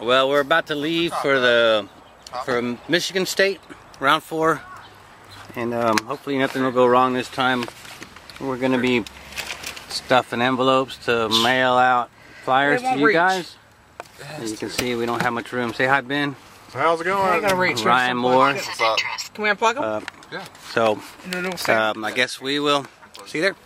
Well, we're about to leave for the for Michigan State round four, and um, hopefully nothing will go wrong this time. We're gonna be stuffing envelopes to mail out flyers to you reach. guys. As you can see, we don't have much room. Say hi, Ben. How's it I going? to reach. Ryan Moore. Can we unplug him? Uh, so um, I guess we will. See you there.